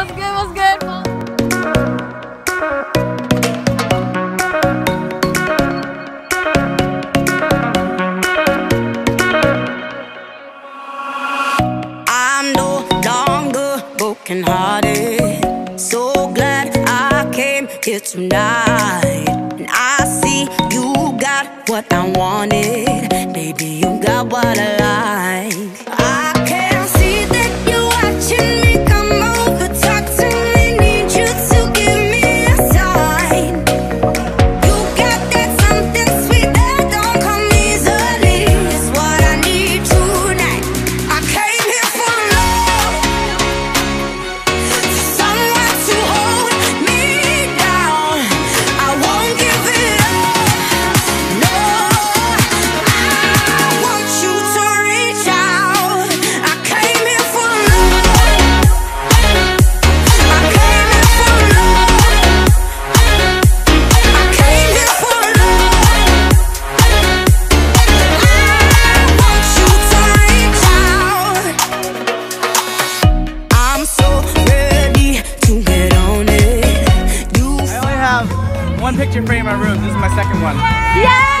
What's good? What's good? I'm no longer broken hearted. So glad I came here tonight. And I see you got what I wanted. Baby, you got what I like. I one picture frame in my room. This is my second one. Yeah!